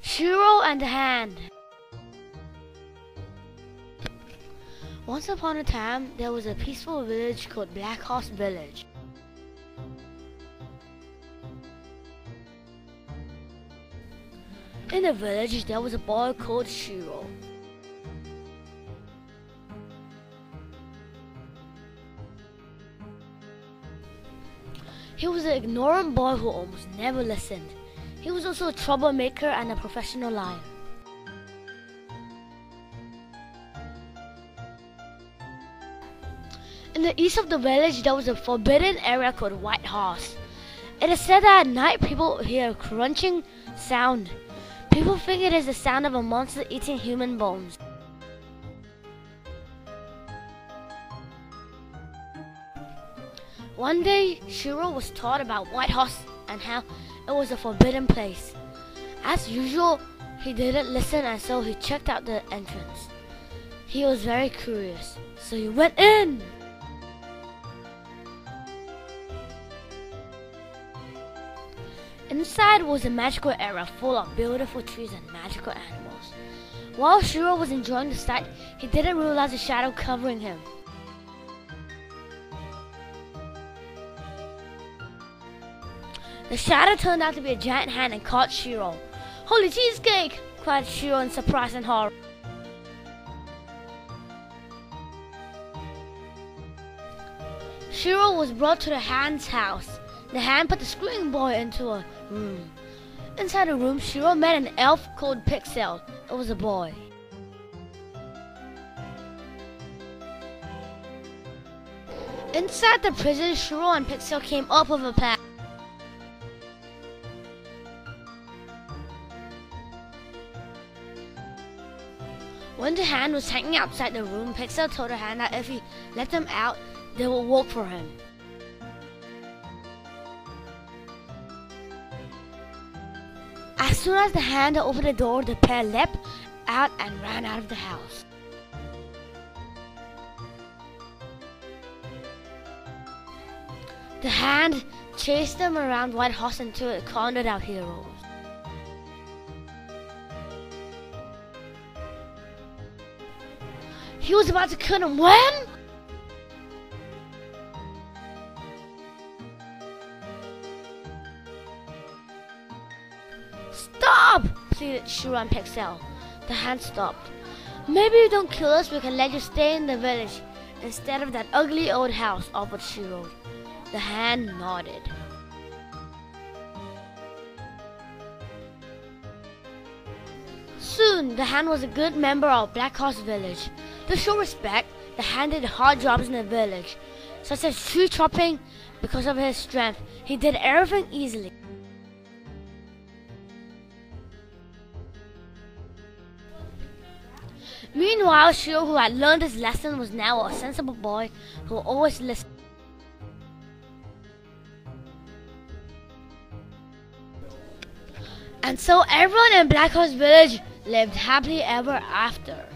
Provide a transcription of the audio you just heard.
Shiro and the Hand. Once upon a time, there was a peaceful village called Black Horse Village. In the village, there was a boy called Shiro. He was an ignorant boy who almost never listened. He was also a troublemaker and a professional liar. In the east of the village, there was a forbidden area called White Horse. It is said that at night people hear a crunching sound. People think it is the sound of a monster eating human bones. One day, Shiro was taught about White Horse and how it was a forbidden place. As usual, he didn't listen and so he checked out the entrance. He was very curious, so he went in. Inside was a magical area full of beautiful trees and magical animals. While Shiro was enjoying the sight, he didn't realize the shadow covering him. The shadow turned out to be a giant hand and caught Shiro. Holy cheesecake! cried Shiro in surprise and horror. Shiro was brought to the hand's house. The hand put the screaming boy into a room. Inside the room, Shiro met an elf called Pixel. It was a boy. Inside the prison, Shiro and Pixel came up with a plan. When the hand was hanging outside the room, Pixel told the hand that if he let them out, they would work for him. As soon as the hand opened the door, the pair leapt out and ran out of the house. The hand chased them around White Horse until it cornered our heroes. He was about to kill him when? Stop! pleaded Shiro and Pixel. The hand stopped. Maybe you don't kill us, we can let you stay in the village instead of that ugly old house, offered Shiro. The hand nodded. Soon, the hand was a good member of Black Horse Village. To show respect, the hand did hard jobs in the village, such as tree chopping. Because of his strength, he did everything easily. Meanwhile, Shiro, who had learned his lesson, was now a sensible boy who always listened. And so everyone in Black Horse Village lived happily ever after.